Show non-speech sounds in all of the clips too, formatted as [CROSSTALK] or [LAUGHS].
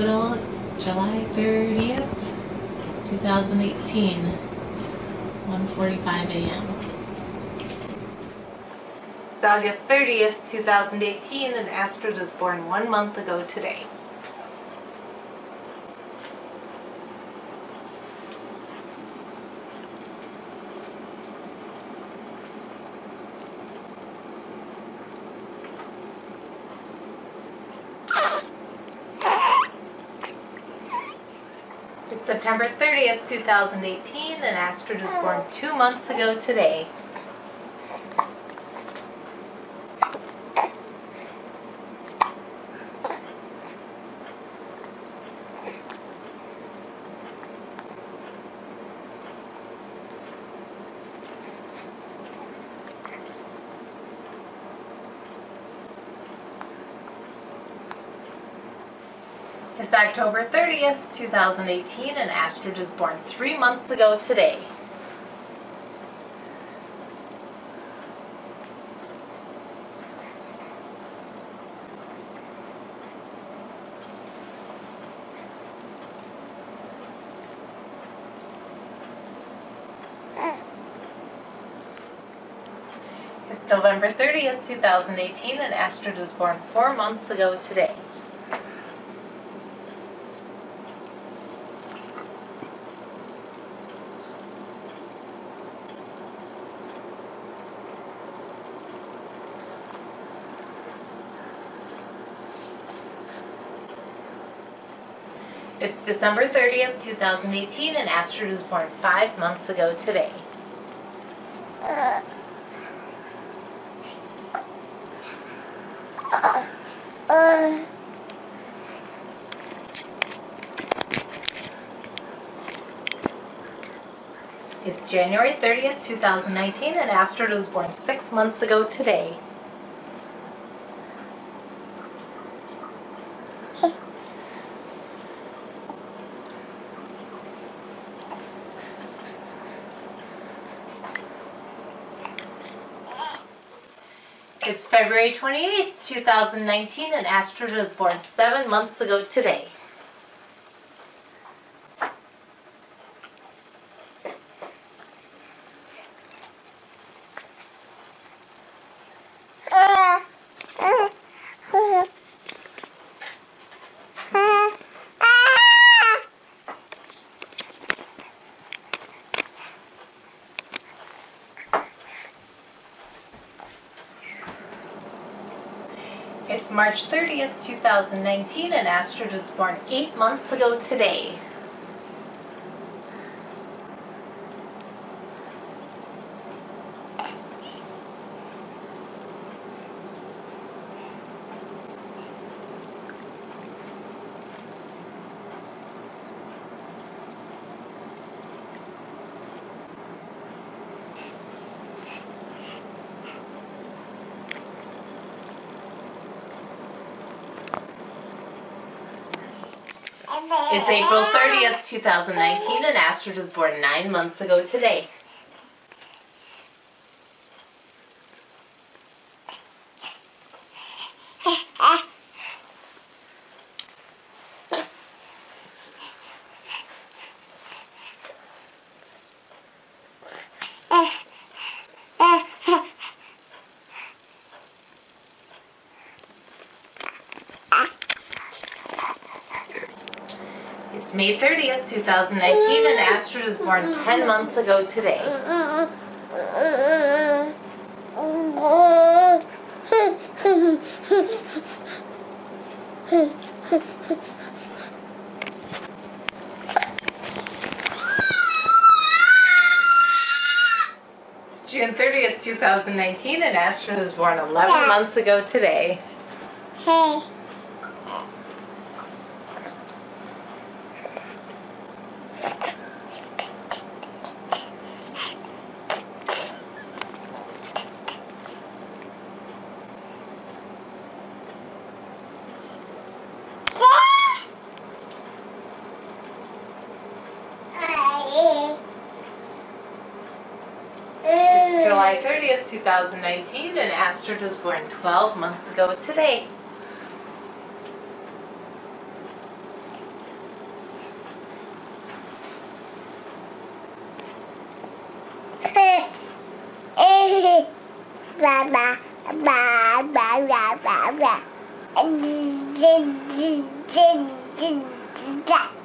Hospital. It's July 30th, 2018, 1:45 a.m. It's August 30th, 2018, and Astrid was born one month ago today. It's September 30th, 2018, and Astrid was born two months ago today. It's October 30th, 2018, and Astrid was born three months ago today. It's November 30th, 2018, and Astrid was born four months ago today. It's December 30th, 2018, and Astrid was born five months ago today. It's January 30th, 2019, and Astrid was born six months ago today. It's February 28th, 2019, and Astrid was born seven months ago today. March 30th, 2019, and Astrid was born eight months ago today. It's April 30th, 2019, and Astrid was born nine months ago today. It's May 30th, 2019, and Astrid was born 10 months ago today. It's June 30th, 2019, and Astrid was born 11 months ago today. Hey. 2019, and Astrid was born 12 months ago today. Bye. [LAUGHS]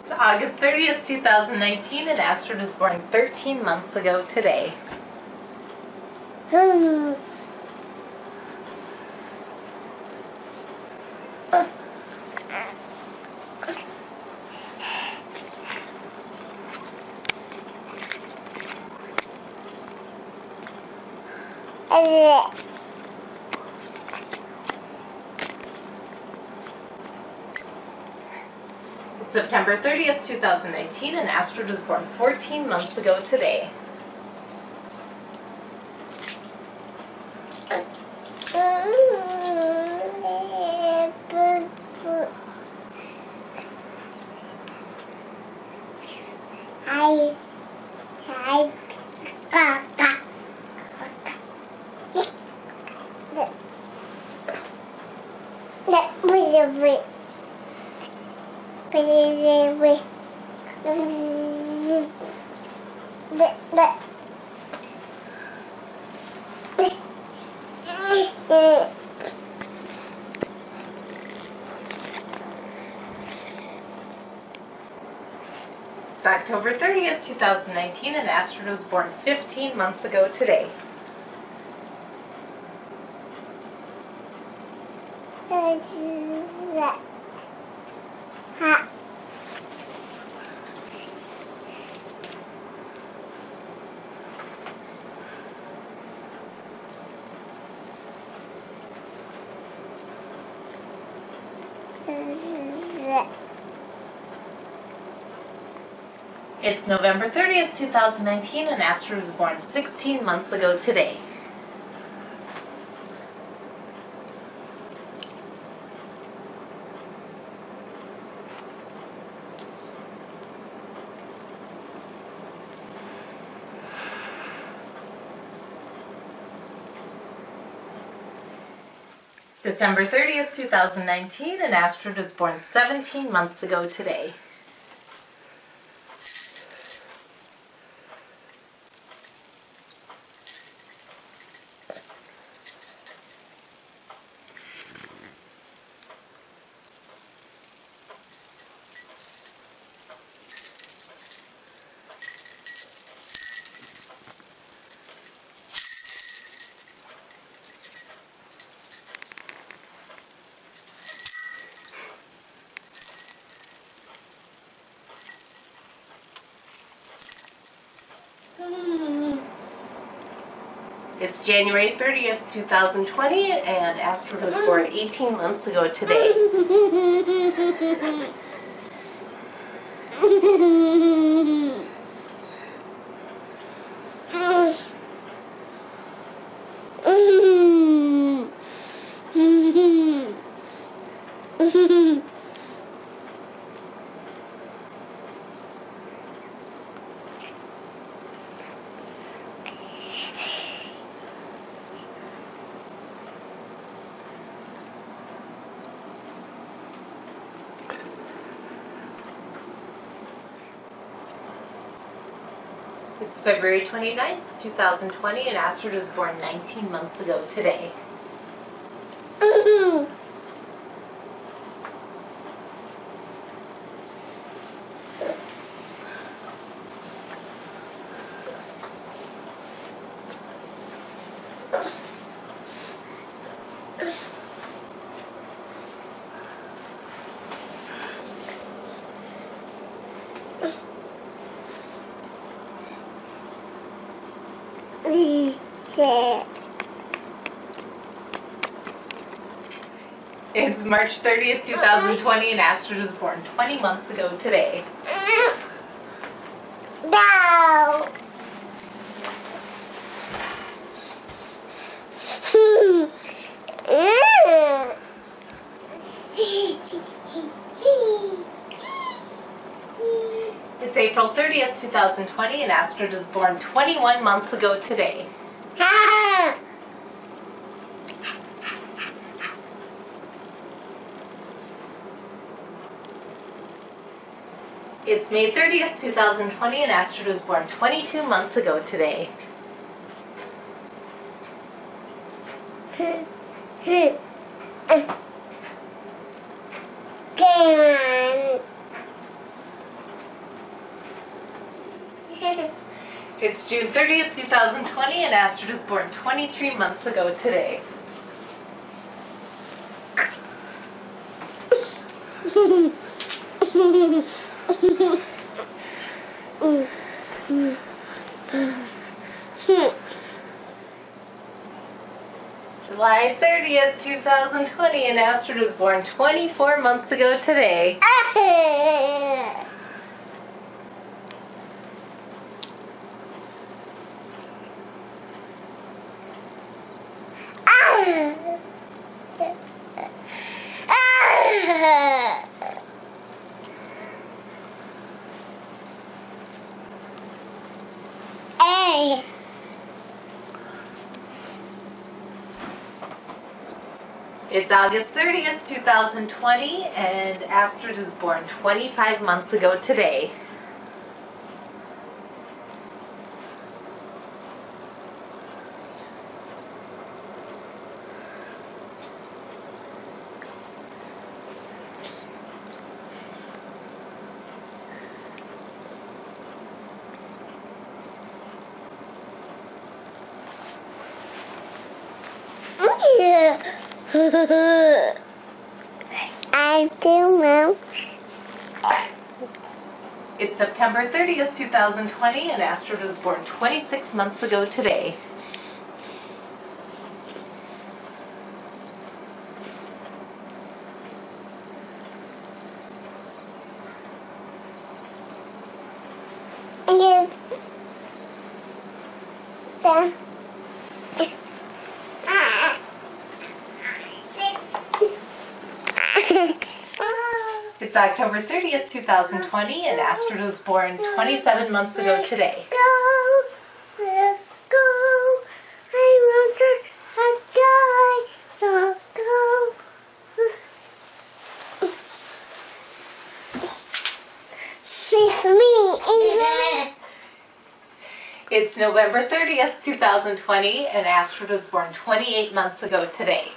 It's August 30th, 2019, and Astrid was born 13 months ago today. Hmm. September 30th, 2019, and Astrid was born 14 months ago today. October 30th, 2019, and Astrid was born 15 months ago today. Ha. It's November 30th, 2019, and Astrid was born 16 months ago today. It's December 30th, 2019, and Astrid was born 17 months ago today. January 30th, 2020, and Astrid was born 18 months ago today. [LAUGHS] February 29th, 2020, and Astrid was born 19 months ago today. It's March 30th, 2020, and Astrid was born 20 months ago today. No. It's April April 30th, 2020, and Astrid was born 21 months ago today. Ha! It's May 30th, 2020, and Astrid was born 22 months ago today. It's June 30th, 2020, and Astrid was born 23 months ago today. [LAUGHS] July 30th, 2020, and Astrid was born 24 months ago today. [LAUGHS] Ah! Hey. It's August 30th, 2020, and Astrid was born 25 months ago today. I do know. It's September 30th, 2020, and Astrid was born 26 months ago today. Yes. The- It's October 30th, 2020, and Astrid was born 27 months ago today. Go, go. Go, me. It's November 30th, 2020, and Astrid was born 28 months ago today.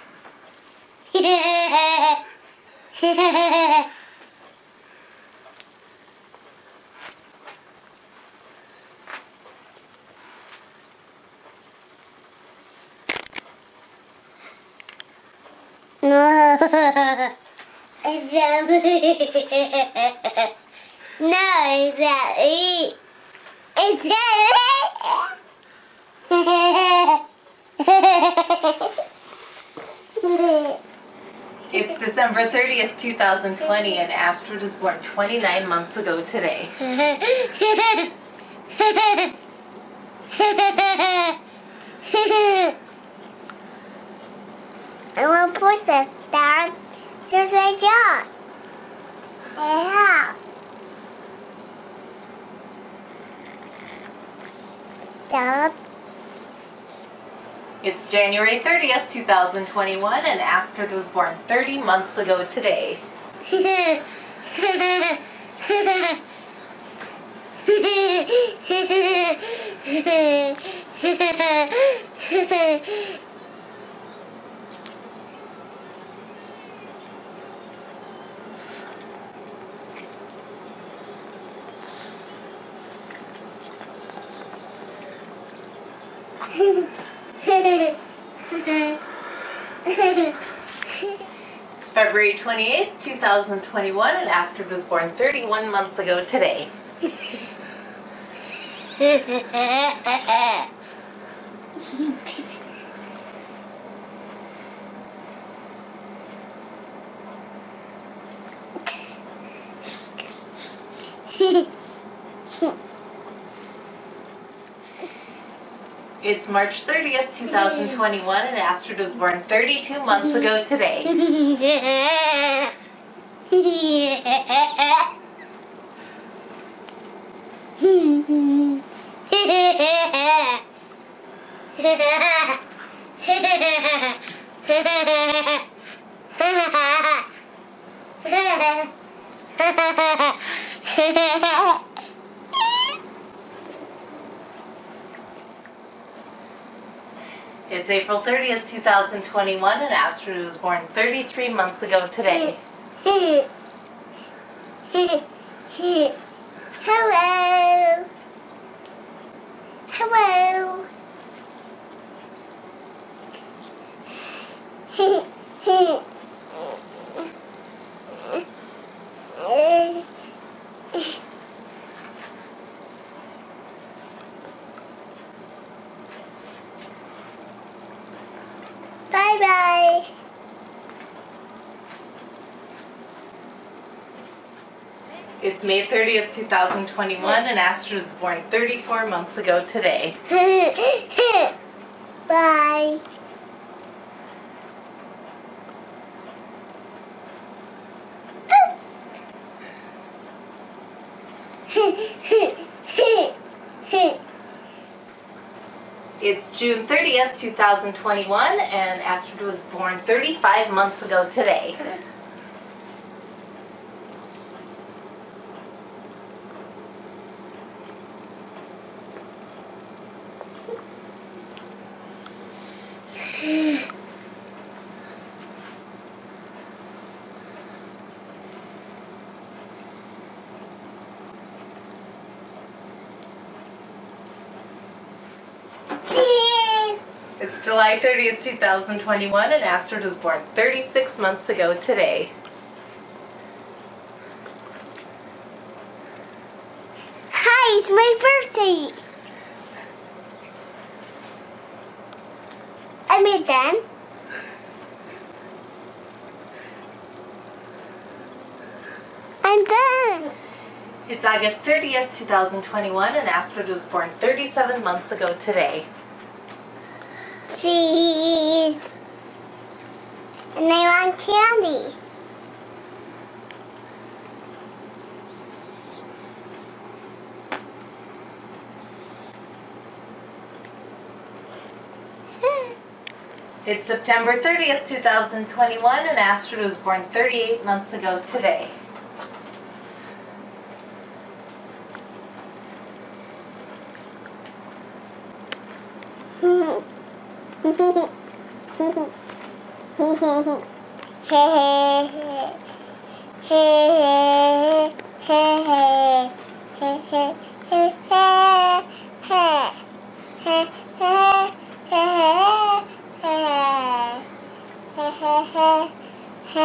No. [LAUGHS] It's a [LAUGHS] No, it's a It's a It's December 30th, 2020, and Astrid was born 29 months ago today. [LAUGHS] I want to push this down just like that. Yeah. It's January 30th, 2021, and Astrid was born 30 months ago today. [LAUGHS] [LAUGHS] [LAUGHS] It's February 28th, 2021, and Astrid was born 31 months ago today. [LAUGHS] It's March 30th, 2021, and Astrid was born 32 months ago today. [LAUGHS] It's April 30th, 2021, and Astrid was born 33 months ago today. [LAUGHS] Hello. Bye bye. It's May 30th, 2021, and Astrid was born 34 months ago today. [LAUGHS] Bye. [LAUGHS] It's June 30th, 2021, and Astrid was born 35 months ago today. Cheese. It's July 30th, 2021, and Astrid was born 36 months ago today. Hi, it's my birthday. I made them. I'm done. It's August 30th, 2021, and Astrid was born 37 months ago today. Cheese. And I want candy. It's September 30th, 2021, and Astrid was born 38 months ago today. Ha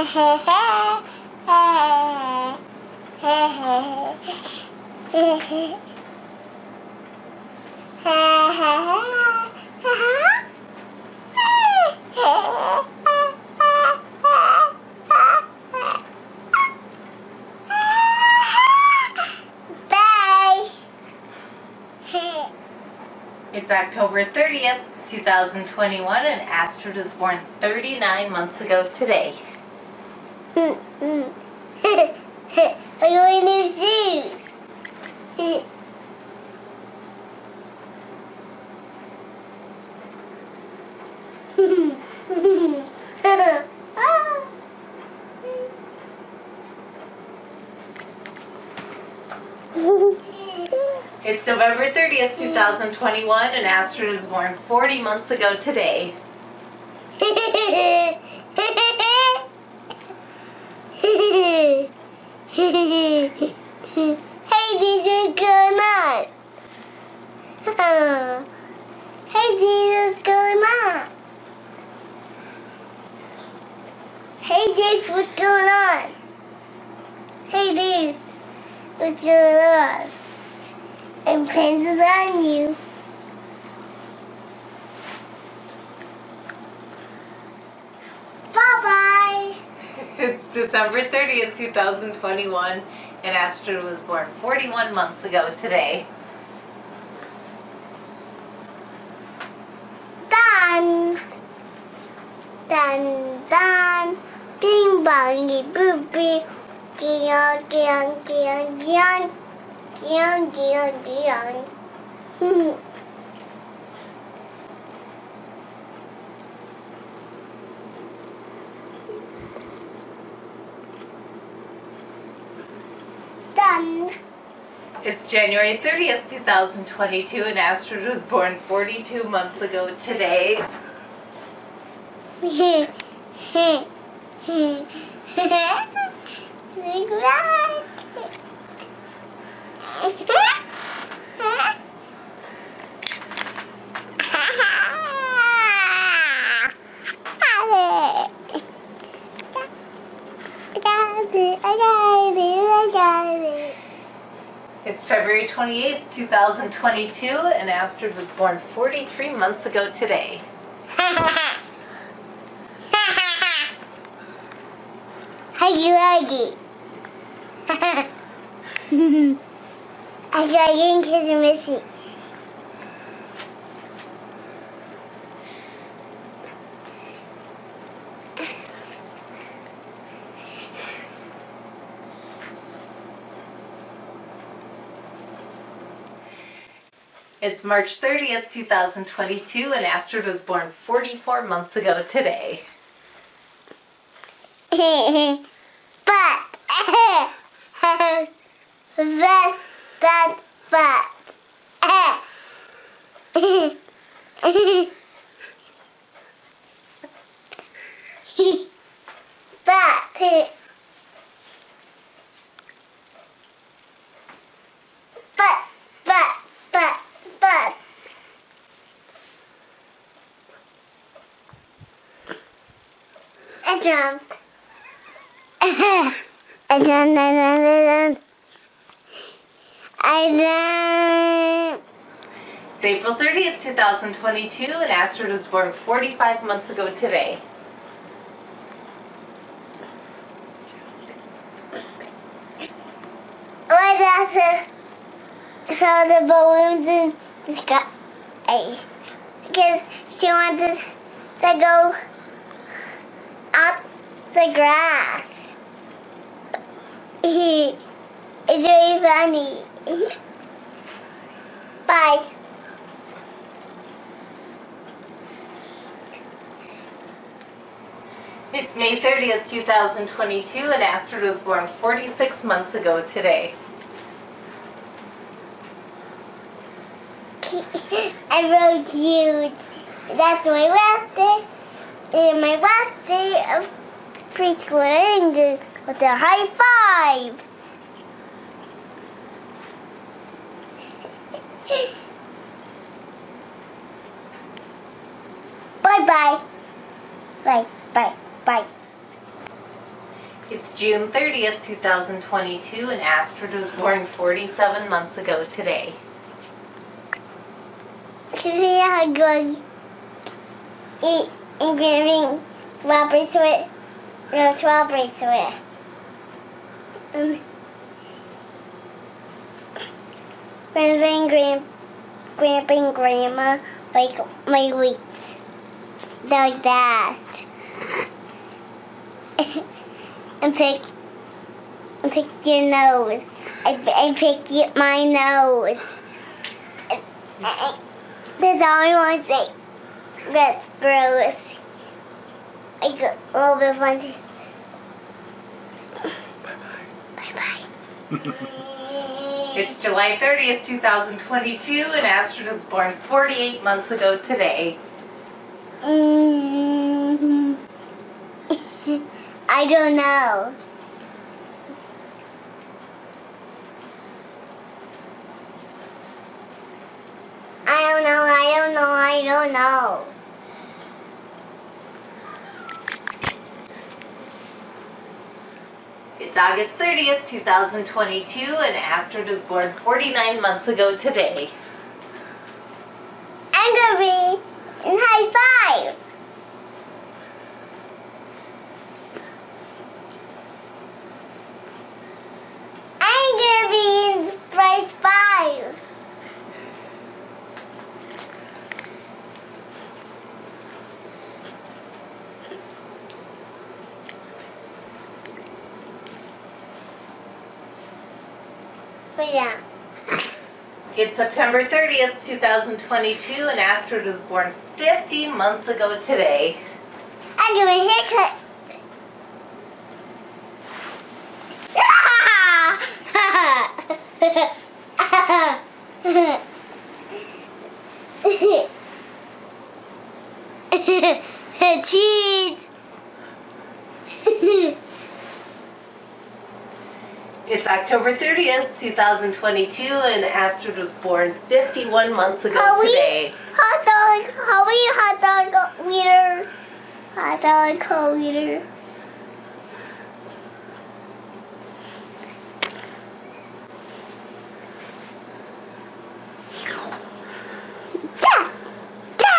ha ha ha ha It's October 30th, 2021, and Astrid was born 39 months ago today. I'm going to shoes. November 30th, 2021, and Astrid was born 40 months ago today. hey, is going on. hey, is going on. Hey, this, what's going on? Hey, this, what's going on? And pencils on you. Bye bye. [LAUGHS] It's December 30th, 2021, and Astrid was born 41 months ago today. Done. Done, done. Bing bongy boopy. Geon, oh, geon, oh, geon, oh, geon. Young, Done. It's January 30th, 2022, and Astrid was born 42 months ago today. [LAUGHS] Got it, I got it, I got it. It's February 28th, 2022, and Astrid was born 43 months ago today. Huggy Wuggy. [LAUGHS] I got in kids are missing. It's March 30th, 2022, and Astrid was born 44 months ago today. [LAUGHS] but [LAUGHS] but Dad, fat. fat. I jumped. [LAUGHS] I jumped, I jumped, I jumped. I. It's April 30th, 2022, and Astrid was born 45 months ago today. Why does throw the balloons in the sky? Because she wants to go up the grass. He, [LAUGHS] it's really funny. [LAUGHS] Bye. It's May 30th, 2022, and Astrid was born 46 months ago today. I'm really cute. That's my last day. And my last day of preschool good with a high five. Bye bye. Bye bye bye. It's June 30th, 2022, and Astrid was born 47 months ago today. See how good eat and grabbing strawberry sweat? No, strawberry sweat. Um, grabbing grand, grabbing grandma like my weeks. Like that. [LAUGHS] and pick and pick your nose. I, I pick your, my nose. That's all I want to say. That's gross. I got a little bit fun. Bye bye. [LAUGHS] It's July 30th, 2022, and Astrid was born 48 months ago today. Mm, I don't know. I don't know, I don't know, I don't know. It's August 30th, 2022, and Astrid was born 49 months ago today. I'm gonna be in high five. I'm gonna be in high five. Wait down. It's September 30th, 2022, and Astrid was born 50 months ago today. I give a haircut. October 30th, 2022, and Astrid was born 51 months ago we- today. hot dog. How many hot dog meter? Hot dog meter. Ja! Ja!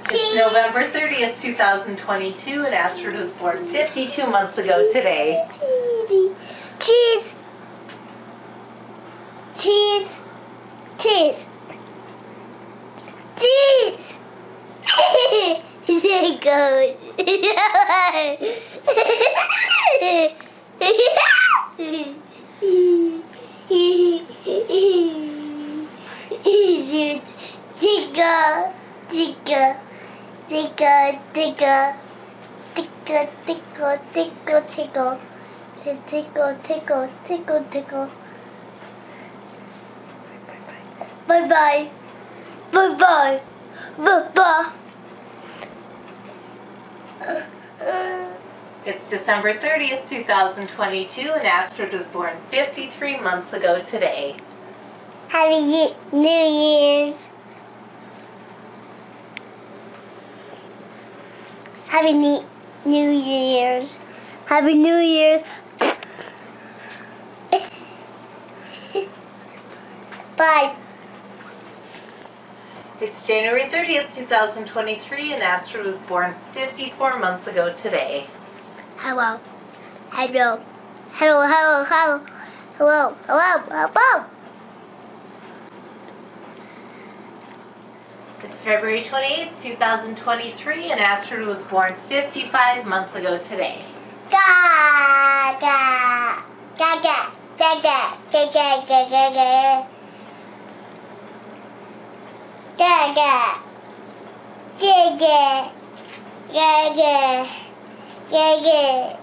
It's Cheese. November 30th, 2022, and Astrid was born 52 months ago today. Cheese. Cheese. Cheese. Cheese. there goes. Digga, digga, digga, digga. Tickle, tickle, tickle, tickle. Tickle, tickle, tickle, tickle. Bye bye. Bye bye. Bye bye. It's December 30th, 2022, and Astrid was born 53 months ago today. Happy New Year's. Happy New Year's. Happy New Year's. [LAUGHS] Bye. It's January 30th, 2023, and Astrid was born 54 months ago today. Hello. Hello. Hello, hello, hello. Hello, hello, hello. February 28th, 2023, and Astrid was born 55 months ago today. Ga, ga, ga, ga, ga, ga, ga, ga, ga,